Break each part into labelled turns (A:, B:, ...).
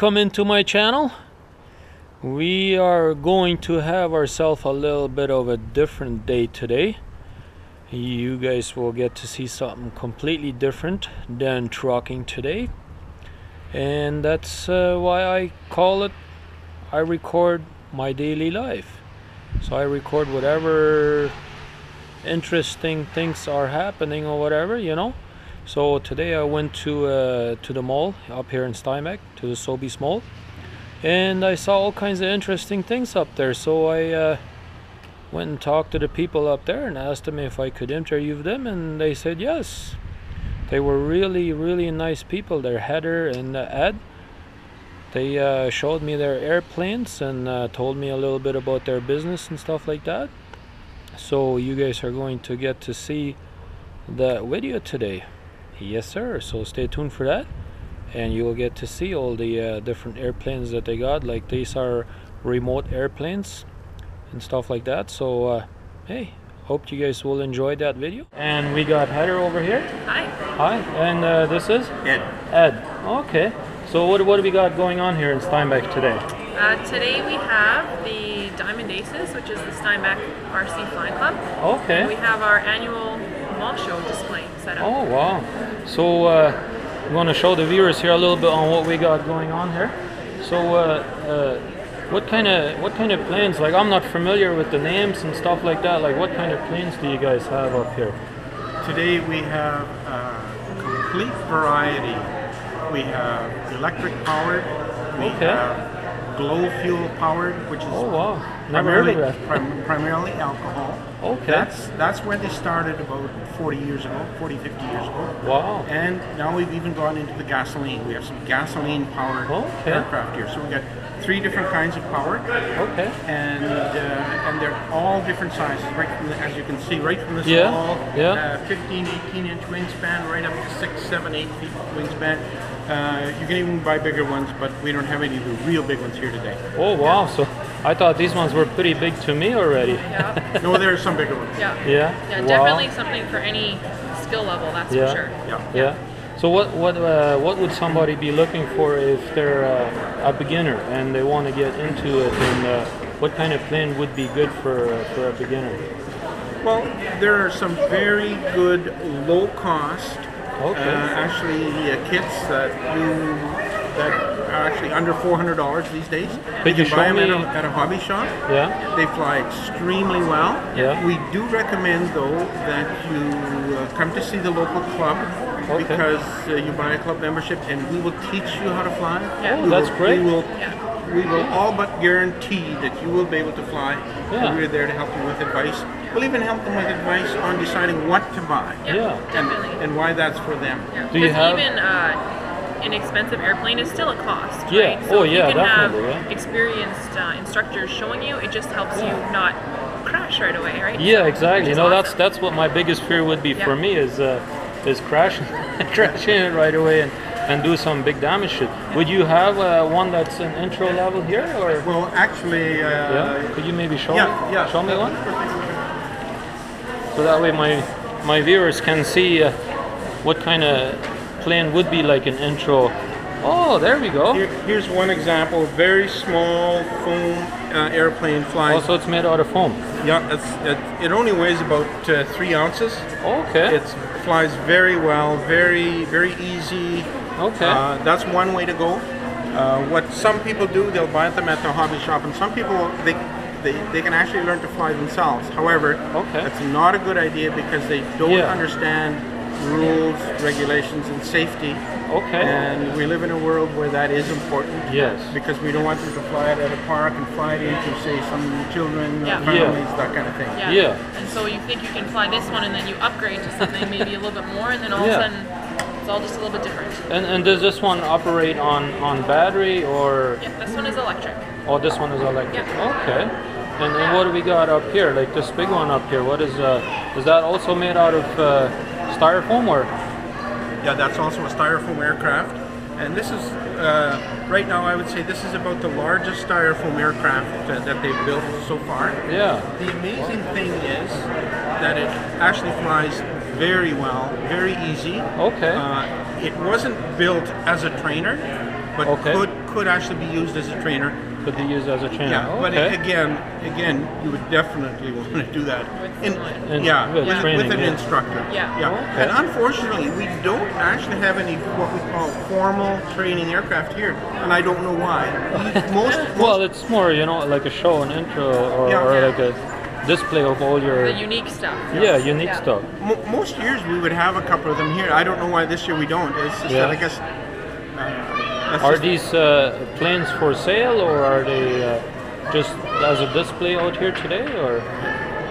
A: Welcome into my channel. We are going to have ourselves a little bit of a different day today. You guys will get to see something completely different than trucking today. And that's uh, why I call it, I record my daily life. So I record whatever interesting things are happening or whatever, you know. So today I went to uh, to the mall up here in Steinbach, to the Sobeys Mall, and I saw all kinds of interesting things up there. So I uh, went and talked to the people up there and asked them if I could interview them, and they said yes. They were really, really nice people. They're Heather and uh, Ed. They uh, showed me their airplanes and uh, told me a little bit about their business and stuff like that. So you guys are going to get to see the video today. Yes, sir. So stay tuned for that, and you will get to see all the uh, different airplanes that they got. Like these are remote airplanes and stuff like that. So, uh, hey, hope you guys will enjoy that video. And we got Heather over here.
B: Hi.
A: Hi, and uh, this is
C: Ed.
A: Ed. Okay. So what what do we got going on here in Steinbach today?
B: Uh, today we have the Diamond Aces, which is the Steinbach RC Flying Club.
A: Okay.
B: We have our annual mall show display set up.
A: Oh wow! So uh, I'm going to show the viewers here a little bit on what we got going on here. So uh, uh, what kind of what kind of planes? Like I'm not familiar with the names and stuff like that. Like what kind of planes do you guys have up here?
C: Today we have a complete variety. We have electric powered, we
A: Okay.
C: have glow fuel powered, which is
A: Oh wow!
C: Primarily, prim- primarily alcohol.
A: Okay.
C: That's that's where they started about 40 years ago, 40, 50 years ago.
A: Wow.
C: And now we've even gone into the gasoline. We have some gasoline powered
A: Okay.
C: aircraft here. So we got three different kinds of power.
A: Okay.
C: and uh, and they're all different sizes, right from the, as you can see, right from the small,
A: yeah.
C: uh, 15, 18 inch wingspan, right up to six, seven, eight feet wingspan. Uh, you can even buy bigger ones, but we don't have any of the real big ones here today.
A: Oh wow! So I thought these ones were pretty big to me already.
B: Yeah.
C: No, there are some bigger ones.
B: Yeah.
A: Yeah.
B: Yeah,
A: Wow.
B: definitely something for any skill level, that's
A: Yeah.
B: for sure.
C: Yeah.
A: Yeah. So what what uh, what would somebody be looking for if they're uh, a beginner and they want to get into it? And uh, what kind of plane would be good for uh, for a beginner?
C: Well, there are some very good low cost,
A: Okay.
C: uh, actually uh, kits that you that are actually under four hundred dollars these days.
A: Could
C: you
A: you
C: can buy them at a, at a hobby shop.
A: Yeah.
C: They fly extremely well.
A: Yeah.
C: We do recommend though that you uh, come to see the local club
A: Okay.
C: because uh, you buy a club membership and we will teach you how to fly.
B: Yeah. Oh,
C: We
A: that's
C: will-
A: great.
C: We will,
B: Yeah.
C: we will all but guarantee that you will be able to fly.
A: Yeah.
C: We're there to help you with advice. We'll even help them with advice on deciding what to buy
B: Yeah,
A: Yeah.
C: and,
B: definitely.
C: and why that's for them.
B: yeah.
A: Do you have-
B: even uh, an expensive airplane is still a cost,
A: Yeah.
B: right? So
A: Oh, yeah,
B: you can
A: definitely,
B: have
A: yeah.
B: experienced uh, instructors showing you, it just helps
A: Yeah.
B: you not crash right away, right?
A: Yeah, exactly. You know,
B: awesome.
A: that's that's what my biggest fear would be for me is uh, is crashing crashing it right away and, and do some big damage shit. Would you have uh, one that's an intro level here or?
C: Well, actually, uh,
A: Yeah. Could you maybe show
C: yeah,
A: me?
C: yeah.
A: Show me one. So that way my my viewers can see uh, what kind of plane would be like an intro. Oh, there we go.
C: Here, here's one example, very small foam uh, airplane flies.
A: Also, it's made out of foam.
C: Yeah, it's, it, it only weighs about uh, three ounces.
A: Okay.
C: It flies very well, very very easy.
A: Okay.
C: Uh, that's one way to go. Uh, what some people do, they'll buy them at the hobby shop, and some people they, they, they can actually learn to fly themselves. However,
A: Okay.
C: that's not a good idea because they don't
A: Yeah.
C: understand rules, regulations, and safety.
A: okay.
C: And we live in a world where that is important.
A: Yes.
C: Because we don't want them to fly it at a park and fly it into, say, some children,
B: Yeah.
C: uh,
A: Yeah.
C: families, that kind of thing.
B: Yeah.
A: Yeah.
B: And so you think you can fly this one and then you upgrade to something maybe a little bit more and then all
A: Yeah.
B: of a sudden it's all just a little bit different.
A: And and does this one operate on on battery or?
B: Yeah, this one is electric.
A: Oh, this one is electric.
B: Yeah.
A: Okay. And, and what do we got up here? Like this big one up here. What is uh? Is that also made out of uh, styrofoam or?
C: Yeah, that's also a styrofoam aircraft. And this is, uh, right now, I would say this is about the largest styrofoam aircraft that, that they've built so far.
A: Yeah.
C: The amazing thing is that it actually flies very well, very easy.
A: Okay.
C: Uh, it wasn't built as a trainer, but
A: Okay.
C: could could actually be used as a trainer.
A: Could be used as a channel.
C: Yeah, but
A: okay.
C: again, again, you would definitely want to do that. In,
A: In-
C: yeah,
A: with
C: with,
A: training,
C: with an
A: yeah.
C: instructor.
B: Yeah.
C: yeah.
A: Okay.
C: And unfortunately, we don't actually have any what we call formal training aircraft here, and I don't know why. Most, most
A: well, it's more, you know, like a show, an intro, or,
C: Yeah.
A: or like a display of all your
B: The unique stuff.
A: yeah unique
B: Yeah.
A: stuff.
C: Mo- most years we would have a couple of them here. I don't know why this year we don't. It's just
A: Yeah.
C: that I guess.
A: Are these uh, planes for sale, or are they uh, just as a display out here today, or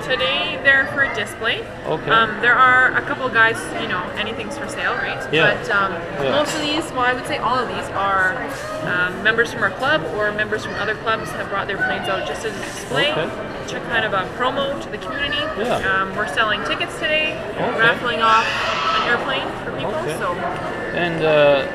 B: Today they're for display.
A: Okay.
B: Um, there are a couple of guys, you know, anything's for sale, right?
A: Yeah.
B: But um,
A: Yeah.
B: most of these, well, I would say all of these are um, members from our club or members from other clubs have brought their planes out just as a display
A: Okay.
B: to kind of a promo to the community.
A: Yeah.
B: Um, we're selling tickets today,
A: Okay.
B: raffling off an airplane for people.
A: Okay.
B: So
A: and uh,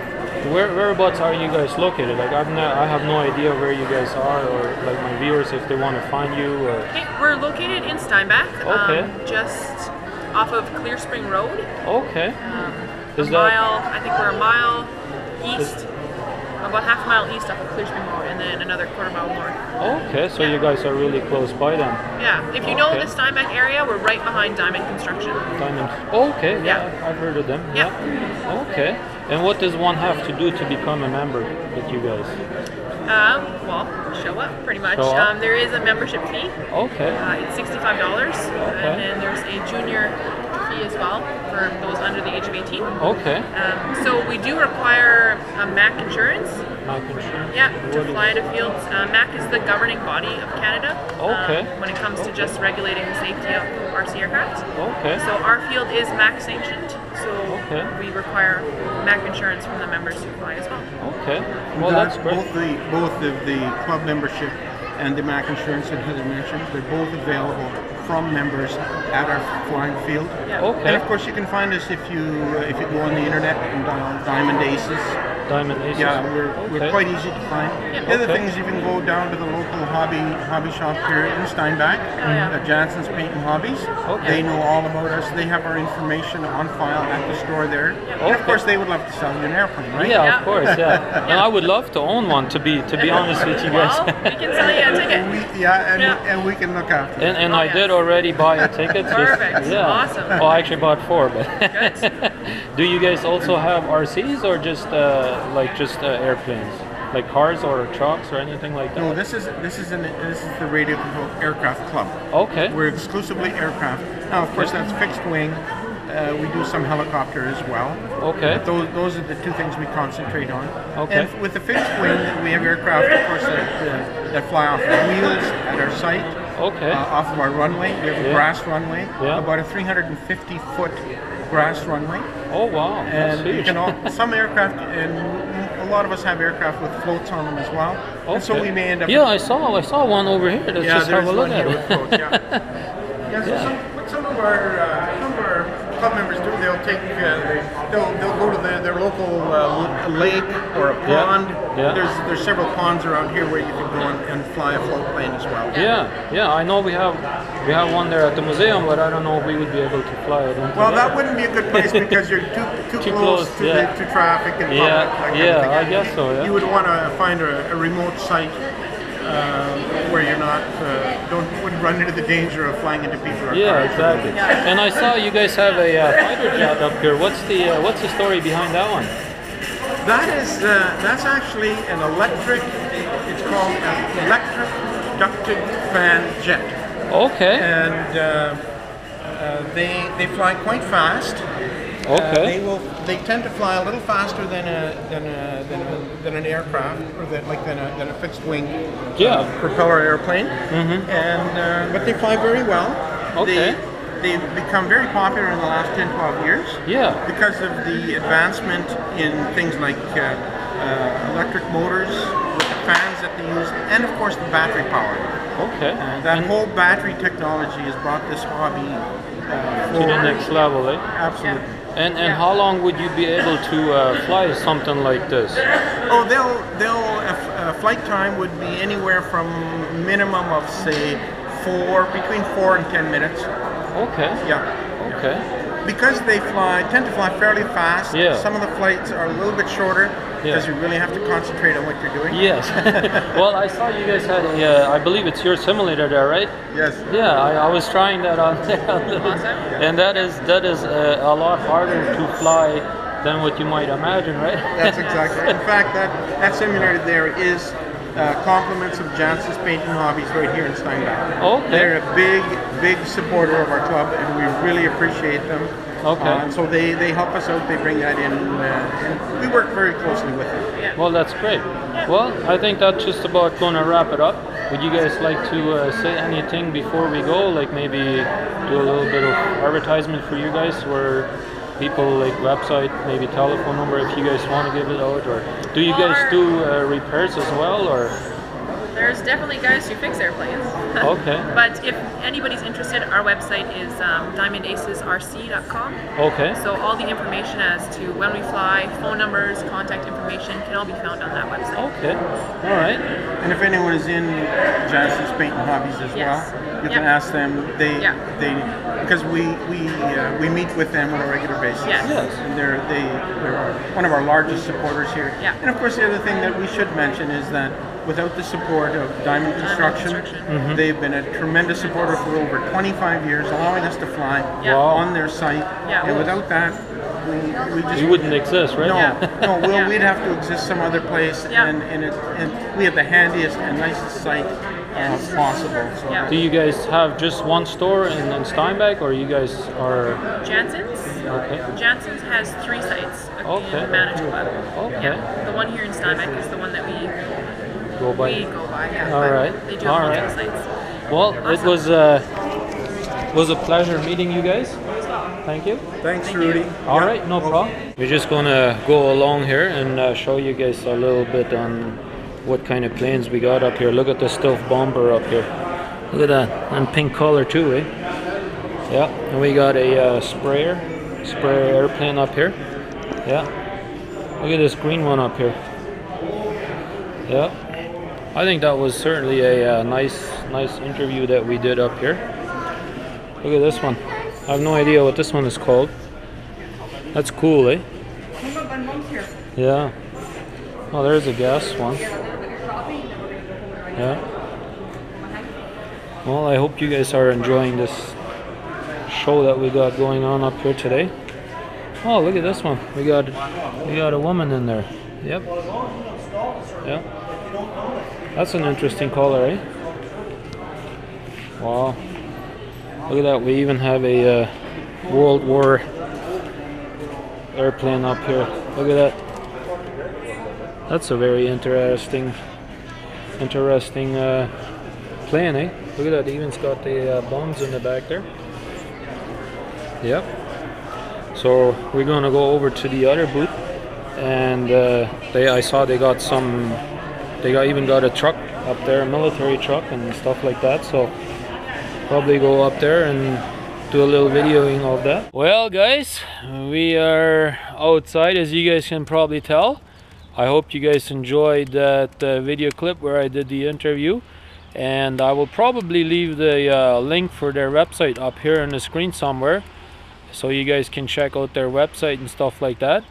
A: where whereabouts are you guys located? Like I've no, I have no idea where you guys are, or like my viewers if they want to find you, or
B: okay, we're located in Steinbach,
A: Okay.
B: um, just off of Clear Spring Road.
A: okay.
B: a
A: Is that
B: mile, I think we're a mile east, about half a mile east off of Clear Spring Road, and then another quarter mile north.
A: okay? So you guys are really close by then.
B: Yeah, if you know the Steinbach area, we're right behind Diamond Construction.
A: Diamonds. Okay, yeah,
B: Yeah.
A: I've heard of them.
B: Yeah.
A: Okay. And what does one have to do to become a member with you guys?
B: Um, well, show up pretty much.
A: Up.
B: Um, there is a membership fee.
A: Okay.
B: Uh, it's sixty-five dollars, and then there's a junior fee as well for those under the age of eighteen.
A: Okay.
B: Um, so we do require a MAC insurance.
A: Life insurance.
B: Yeah, to fly to fields. Uh, MAC is the governing body of Canada
A: Okay.
B: um, when it comes to just regulating the safety of RC aircraft.
A: Okay.
B: So our field is MAC sanctioned, so
A: Okay.
B: we require MAC insurance from the members who fly as well.
A: Okay. Well,
C: That-
A: that's great.
C: Both the both of the club membership and the MAC insurance that Heather mentioned, they're both available from members at our flying field.
B: Yeah.
A: Okay.
C: And of course, you can find us if you uh, if you go on the internet and dial Diamond Aces.
A: Diamond Aces.
C: Yeah, we're, we're quite easy to find.
B: Yeah.
C: The other
A: Okay.
C: thing is you can go down to the local hobby hobby shop here in Steinbach,
B: yeah.
C: uh, Jansen's Paint and Hobbies.
A: Okay.
C: They know all about us. They have our information on file at the store there. And of course, they would love to sell you an airplane, right?
A: Yeah,
B: Yeah.
A: of course, yeah. And I would love to own one. To be to be honest with you guys.
B: Well, we can sell you a ticket.
C: We, yeah, and,
B: Yeah.
C: and we can look after you.
A: And, and
B: Oh,
A: I
B: yes.
A: did already buy a ticket. Just-
B: Perfect.
A: yeah.
B: Awesome.
A: Well, I actually bought four, but. Do you guys also have RCs or just uh, like just uh, airplanes, like cars or trucks or anything like that?
C: No, this is this is an this is the Radio Control Aircraft Club.
A: Okay.
C: We're exclusively aircraft. Now, of course, that's fixed wing. Uh, we do some helicopter as well.
A: Okay.
C: But those, those are the two things we concentrate on.
A: Okay.
C: And with the fixed wing, we have aircraft, of course, that, that fly off the wheels at our site,
A: Okay.
C: uh, off of our runway. We have a
A: Yeah.
C: grass runway,
A: Yeah.
C: about a 350 foot grass runway.
A: oh wow,
C: And you can all, some aircraft, and a lot of us have aircraft with floats on them as well. And so we may end up.
A: Yeah, I saw I saw one over here. Let's
C: yeah,
A: just have a look
C: one
A: at
C: here
A: it.
C: with floats. Yeah. yeah, so Some, some of our uh, some of our club members do, they'll take, uh, they'll they'll go to their, their local uh, lake or a pond.
A: Yeah.
C: There's there's several ponds around here where you can go and, and fly a float plane as well.
A: Yeah, yeah, I know we have we have one there at the museum, but I don't know if we would be able to fly it.
C: Well, that wouldn't be a good place because you're too too,
A: Too
C: close,
A: close,
C: to,
A: yeah.
C: the, to traffic and public.
A: Yeah, yeah. I guess so, yeah.
C: You would want to find a, a remote site uh, where you're not uh, don't wouldn't run into the danger of flying into people. or
A: Yeah, exactly. And I saw you guys have a uh, fighter jet up here. What's the uh, what's the story behind that one?
C: That is uh, that's actually an electric. It's called an electric ducted fan jet,
A: Okay.
C: and uh, uh, they they fly quite fast. Uh,
A: Okay.
C: they will. They tend to fly a little faster than a than a than, a, than an aircraft or than, like than a, than a fixed wing
A: Yeah.
C: uh, propeller airplane. Mm-hmm. And uh, but they fly very well.
A: Okay.
C: They, they've become very popular in the last 10, 12 years
A: Yeah.
C: because of the advancement in things like uh, uh, electric motors with the fans that they use, and of course the battery power.
A: Okay.
C: Uh, that
A: And
C: whole battery technology has brought this hobby uh,
A: to the next level, eh?
C: Absolutely.
A: And and how long would you be able to uh, fly something like this?
C: Oh, they'll they'll uh, uh, flight time would be anywhere from minimum of say four between four and ten minutes.
A: Okay.
C: Yeah.
A: Okay.
C: because they fly tend to fly fairly fast.
A: Yeah.
C: Some of the flights are a little bit shorter because
A: Yeah.
C: you really have to concentrate on what you're doing.
A: Yes. well, I saw you guys had a, uh, I believe it's your simulator there, right?
C: Yes.
A: Yeah, I, I was trying that on there,
B: Awesome.
A: and that is that is uh, a lot harder to fly than what you might imagine, right?
C: That's exactly. In fact, that that simulator there is uh, compliments of Jansen's Painting Hobbies right here in Steinbach.
A: Okay.
C: They're a big, big supporter of our club, and we really appreciate them.
A: Okay.
C: Uh, so they, they help us out. They bring that in, uh, and we work very closely with them.
A: Well, that's great. Well, I think that's just about going to wrap it up. Would you guys like to uh, say anything before we go? Like maybe do a little bit of advertisement for you guys, where people like website, maybe telephone number if you guys want to give it out, or do you guys do uh, repairs as well, or
B: There's definitely guys who fix airplanes.
A: Okay.
B: but if anybody's interested, our website is um, diamondacesrc.com.
A: okay?
B: So all the information as to when we fly, phone numbers, contact information can all be found on that website.
A: Okay, all right.
C: And if anyone is in Jansen's Painting Hobbies as
B: Yes.
C: well, you
B: Yeah.
C: can ask them. They
B: Yeah.
C: they because we we uh, we meet with them on a regular basis.
B: Yes.
A: Yes.
C: And they're they they're one of our largest supporters here.
B: Yeah.
C: And of course, the other thing that we should mention is that without the support of Diamond Construction,
B: Construction.
A: Mm-hmm.
C: they've been a tremendous supporter for over 25 years, allowing us to fly
B: Yeah.
C: On their site.
B: Yeah.
C: And without that, we, we just
A: You wouldn't exist, right?
C: no,
B: Yeah.
C: no, we'll,
B: Yeah.
C: we'd have to exist some other place,
B: Yeah.
C: and and, it, and we have the handiest and nicest site uh, possible. So
B: Yeah.
A: Do you guys have just one store in, in Steinbach, or you guys are
B: Jansen's?
A: okay?
B: Jansen's has three sites
A: Okay.
B: in Manitoba.
A: Okay.
B: Yeah. The one here in Steinbach is the one that we,
A: Go by.
B: we go by. Yeah.
A: All
B: but
A: right.
B: They do
A: All
B: have
A: right.
B: multiple sites.
A: Well, it
B: Awesome.
A: was uh, was a pleasure meeting you guys. Thank you.
C: thanks,
B: Thank
C: Rudi.
B: you.
A: All
C: Yeah.
A: right, no problem. We're just gonna go along here and uh, show you guys a little bit on what kind of planes we got up here. Look at the stealth bomber up here. Look at that, and pink color too, eh? Yeah, and we got a uh, sprayer, sprayer airplane up here. Yeah, look at this green one up here. Yeah, I think that was certainly a uh, nice, nice interview that we did up here. Look at this one. I have no idea what this one is called. That's cool, eh? Yeah. Oh, there's a gas one. Yeah. Well, I hope you guys are enjoying this show that we got going on up here today. Oh, look at this one. We got we got a woman in there. Yep. Yeah. That's an interesting color, eh? Wow. Look at that. We even have a uh, World War airplane up here. Look at that. That's a very interesting, interesting uh, plane, eh? Look at that. Even's got the uh, bombs in the back there. Yep. So we're gonna go over to the other booth, and uh, they I saw they got some. They got even got a truck up there, a military truck and stuff like that. So probably go up there and do a little videoing of that. Well, guys, we are outside, as you guys can probably tell. I hope you guys enjoyed that uh, video clip where I did the interview. And I will probably leave the uh, link for their website up here on the screen somewhere. So you guys can check out their website and stuff like that.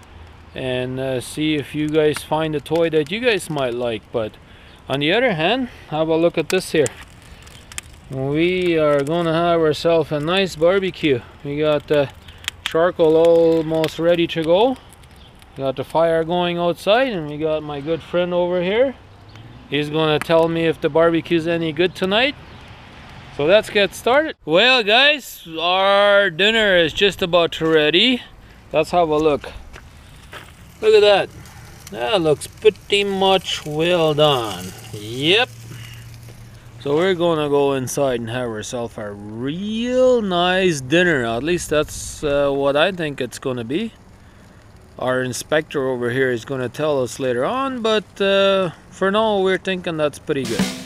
A: And uh, see if you guys find a toy that you guys might like. But on the other hand, have a look at this here. We are gonna have ourselves a nice barbecue. We got the charcoal almost ready to go. Got the fire going outside and we got my good friend over here. He's gonna tell me if the barbecue's any good tonight. So let's get started. Well guys our dinner is just about ready. Let's have a look look at that that looks pretty much well done yep so we're gonna go inside and have ourselves a real nice dinner. At least that's uh, what I think it's gonna be. Our inspector over here is gonna tell us later on, but uh, for now we're thinking that's pretty good.